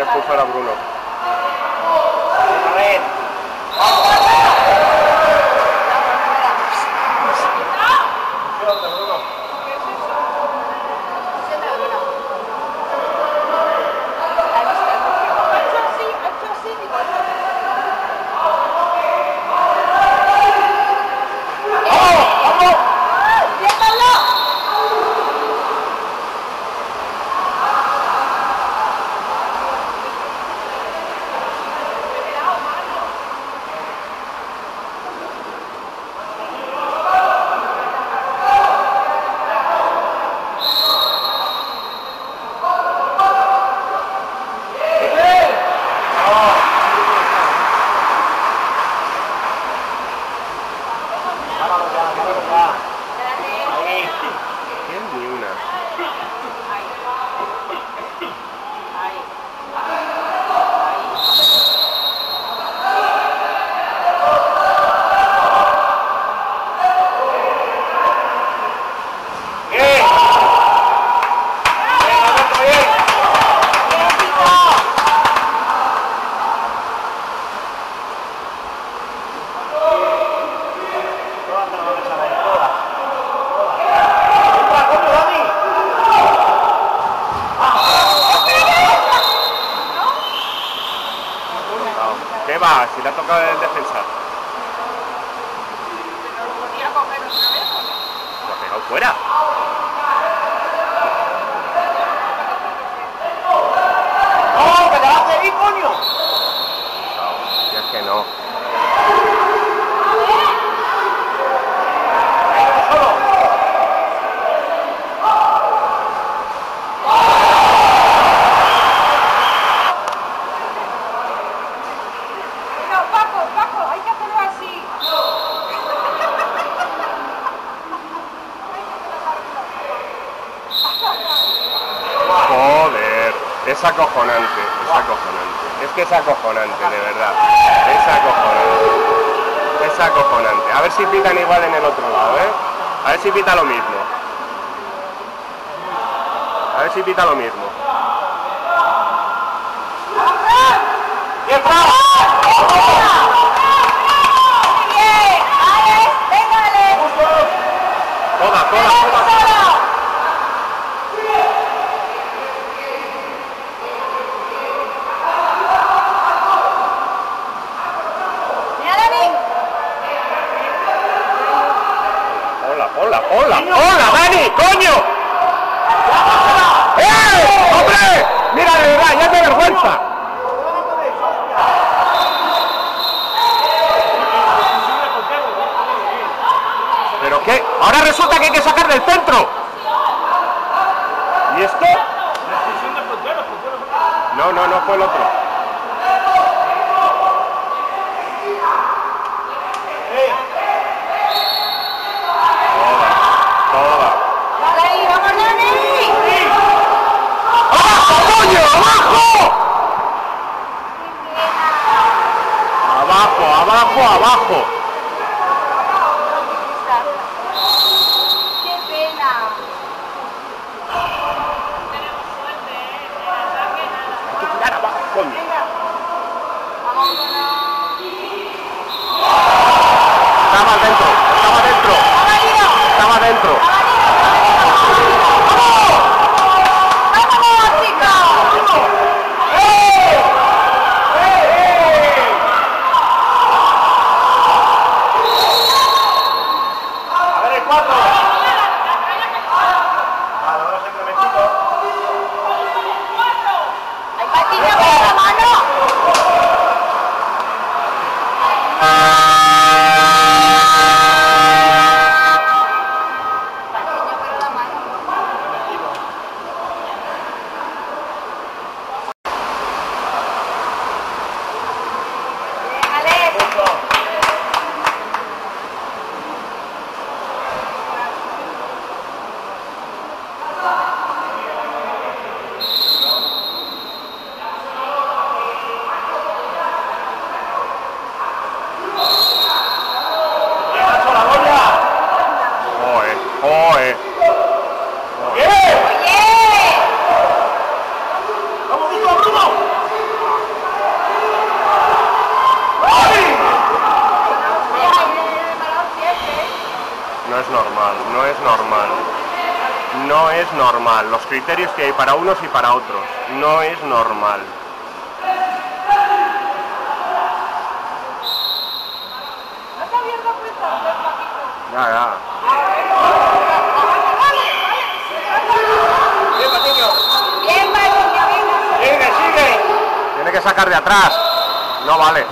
España fue Bruno. Bien. Bien, Alberto, bien. Todas te las vas a echar ahí, todas. Todas. Entra, coño, Dani. No. ¿Qué va? Si le ha tocado el defensa. Lo ha pegado fuera. ¡No, que te vas a coño! No, es que no. Es acojonante. Es acojonante. Es que es acojonante, de verdad. Es acojonante. Es acojonante. A ver si pitan igual en el otro lado, ¿eh? A ver si pita lo mismo. A ver si pita lo mismo. ¡Bien, bravo! Bien, Alex, venga, Alex. Toda, toda, toda. Solo. Mira, Dani. Hola, hola, hola, hola, Dani, coño. ¡Eh! ¡Hombre! Mira, de verdad, ya te vergüenza. ¿Pero qué? Ahora resulta que hay que sacar del centro. ¿Y esto? No, no, no fue el otro. Toda, toda. Ahí, vamos, Dani. ¡Abajo, coño! ¡Abajo! Abajo, abajo, abajo. Qué pena. Hay que tirar abajo, coño. Vámonos. Estaba dentro, estaba dentro, estaba dentro. los criterios que hay para unos y para otros. No es normal. Ya, ya. Sigue, sigue. Tiene que sacar de atrás. No vale.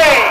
Hey!